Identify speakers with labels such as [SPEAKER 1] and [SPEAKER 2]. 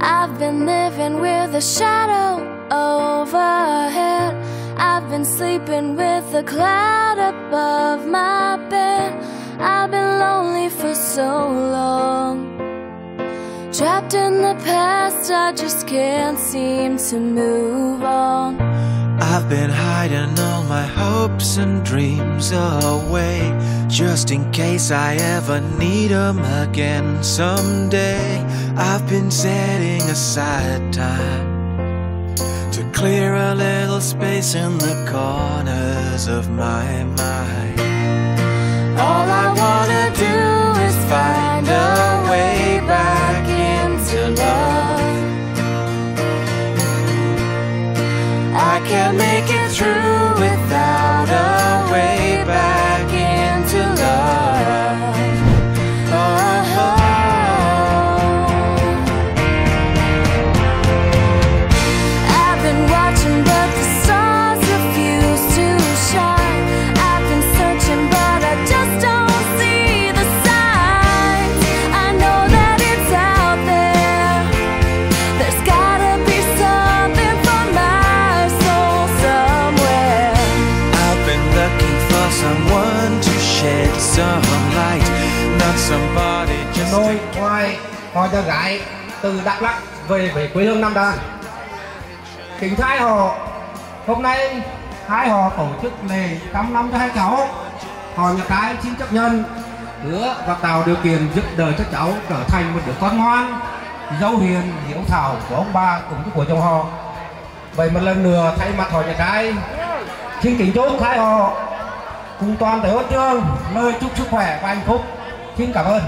[SPEAKER 1] I've been living with a shadow overhead. I've been sleeping with a cloud above my bed. I've been lonely for so long. Trapped in the past, I just can't seem to move on.
[SPEAKER 2] I've been hiding all my hopes and dreams away Just in case I ever need them again. Someday I've been setting aside time To clear a little space in the corners of my mind. All I wanna do is find a way back into love. I can't make it through without
[SPEAKER 3] Hoài Hoa cho gái từ Đắk lắc về về quê hương Nam Đàn. Kính thái họ hôm nay hai họ tổ chức lễ trăm năm cho hai cháu. Họ nhà cái xin chấp nhận hứa và tạo điều kiện giúp đỡ cho cháu trở thành một đứa con ngoan, dâu hiền, hiếu thảo của ông bà cũng như của chồng họ. Vậy một lần nữa thay mặt họ nhà cái xin kính chúc hai họ cùng toàn thể hội trường lời chúc sức khỏe và hạnh phúc. Xin cảm ơn.